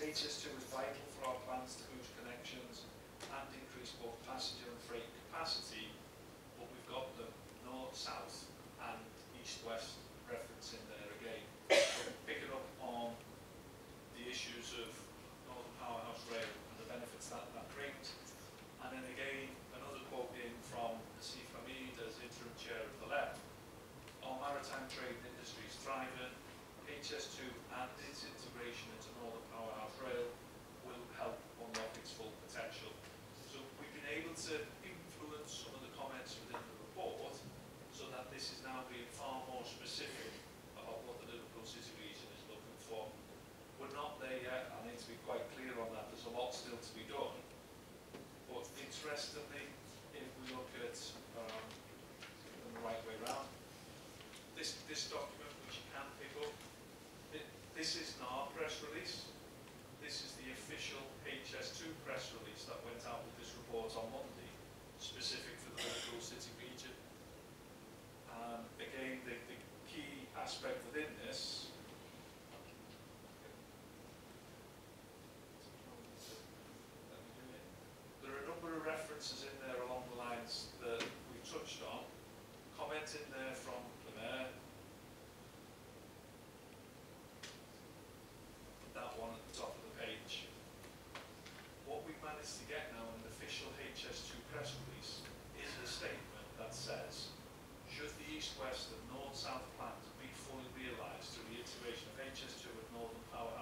HS2 is vital for our plans to boost connections and increase both passenger and freight capacity, but we've got them north, south and east-west The to get now an official HS2 press release is a statement that says, should the east-west and north-south plans be fully realised through the integration of HS2 with Northern Power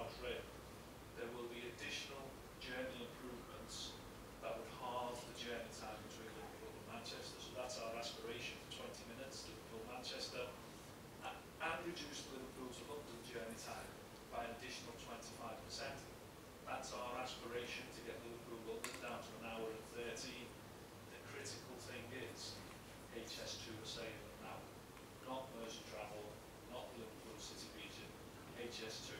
just to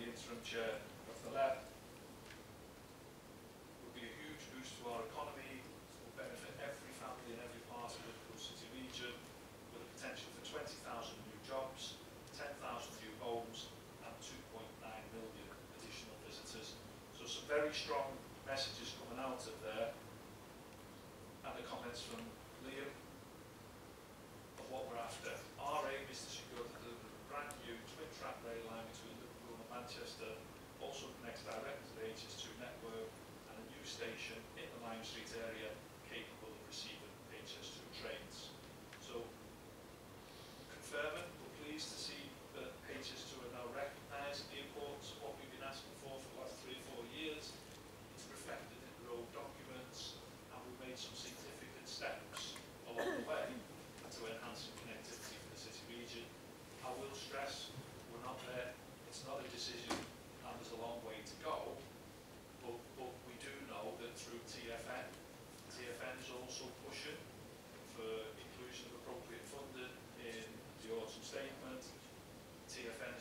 the interim chair of the lab. It would be a huge boost to our economy, it would benefit every family in every part of the city region, with the potential for 20,000 new jobs, 10,000 new homes, and 2.9 million additional visitors. So some very strong messages coming out of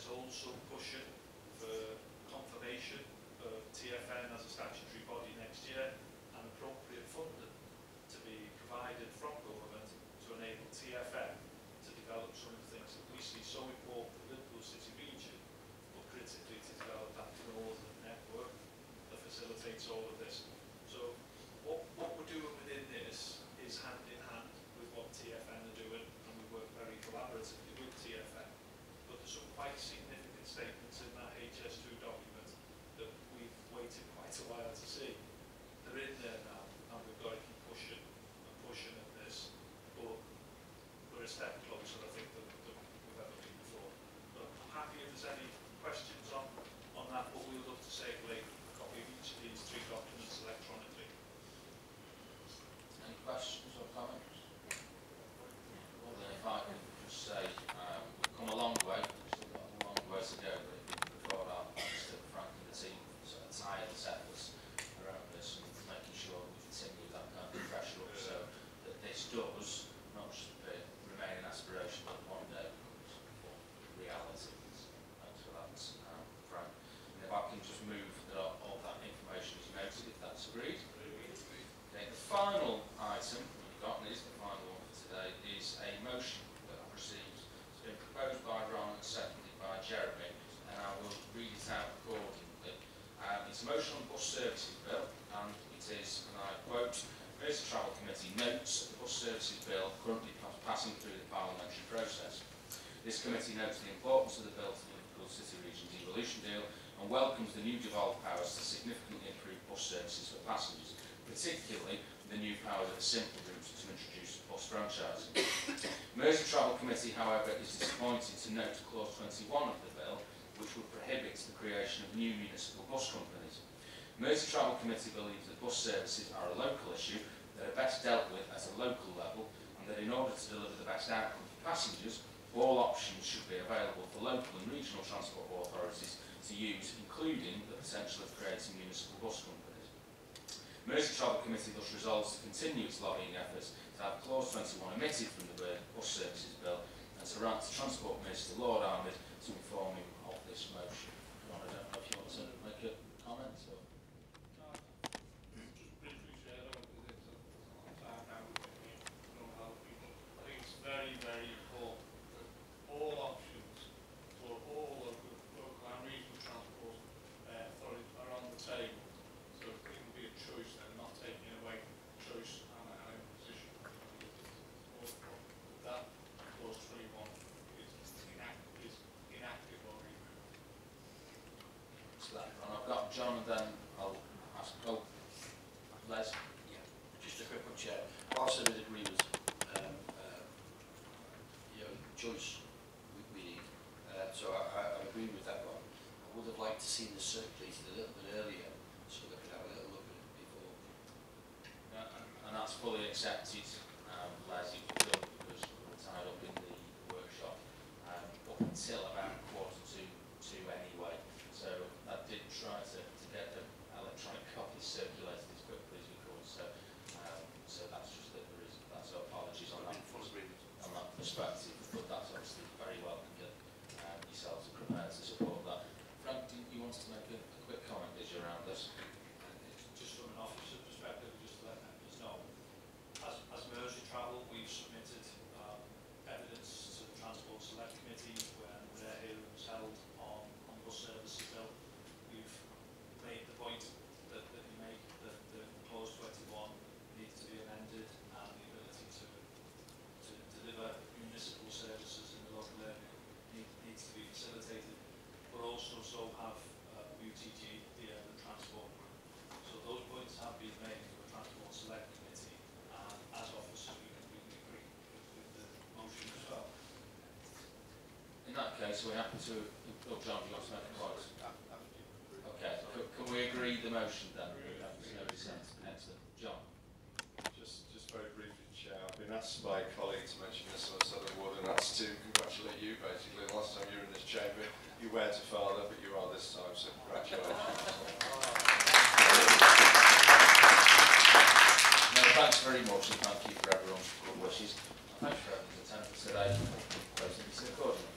also pushing for confirmation of TFN as a statutory body next year and appropriate funding to be provided from government to enable TFN to develop some of the things that we see so important for Liverpool City region, but critically to develop that northern network that facilitates all of this. So what, what we're doing within this is hand in hand with what TFN are doing, and we work very collaboratively with TFN. But there's some quite significant statements in that HS2 document that we've waited quite a while to see. They're in there now, and we've got to keep pushing and pushing at this. But we're a step closer, I think, than, than we've ever been before. But I'm happy if there's any questions on, on that, but we'll look to circulate a copy of each of these three documents electronically. Any questions or comments? Well, then if I can just say, um, we've come a long way, we've still got a long way to go, but if we can afford our thanks to Frank and the team for sort of tireless efforts around this and making sure we continue that kind of pressure up so that this does not just be, remain an aspiration, but one day becomes reality. So Thanks for that, um, Frank. And if I can just move that all all that information is noted, if that's agreed. Okay, the final item we've got, and it is the final one for today, is a motion that I've received. It's been proposed by Ron and seconded by Jeremy, and I will read it out accordingly. Um, it's a motion on bus services bill, and it is, and I quote, Merseytravel Committee notes the bus services bill currently passing through the parliamentary process. This committee notes the importance of the bill to the Liverpool City Region's devolution deal and welcomes the new devolved powers to significantly improve bus services for passengers particularly the new powers that a simple route to introduce bus franchising. Merseytravel Committee, however, is disappointed to note clause 21 of the bill, which would prohibit the creation of new municipal bus companies. Merseytravel Committee believes that bus services are a local issue that are best dealt with at a local level and that in order to deliver the best outcome for passengers, all options should be available for local and regional transport authorities to use, including the potential of creating municipal bus companies. Mercy Travel Committee thus resolves to continue its lobbying efforts to have Clause 21 omitted from the Bus Services Bill and to grant to Transport Minister Lord Armid to inform him of this motion. I don't know if you want to make a comment or... got John and then I'll ask, oh, Les. Yeah, just a quick one, Chair. Whilst I would agree with, um, uh, you know, choice we, we need, uh, so I, I, I agree with that one. I would have liked to see this circulated a little bit earlier, so they could have a little look at it before. Yeah, and, that's fully accepted, um, Les, was done because we were tied up in the workshop, um, up until about quarter to two anyway. So I did try to, to get the electronic copies circulated as quickly as we could, so, um, so that's just that there is, that's our apologies on that, full agreement. On that perspective, but that's obviously very welcome that, um, yourselves are prepared to support that. Frank, do you want to make a, a quick comment, as you're around this? Just from an officer perspective, just to let members know, as, as Merseytravel, we've submitted um, evidence to the Transport Select Committee when their hearing was held on, on bus services bill. We've made the point that, that you make, that the clause 21 needs to be amended and the ability to, to deliver municipal services in the local area need, needs to be facilitated, but also so have uh, UTG, the urban transport group. So those points have been made to the Transport Select Committee, and as officers, we completely agree with, with the motion as well. That case, we're happy to, oh, John, do you want to make a comment? Okay, can, can we agree the motion then? That's no sense. Excellent. John? Just, just very briefly, Chair, I've been asked by a colleague to mention this, I said I would, and that's to congratulate you, basically. The last time you were in this chamber, you weren't a father, but you are this time, so congratulations. No thanks very much and thank you for everyone's good wishes. Thanks for everyone's attendance today. Closing this recording.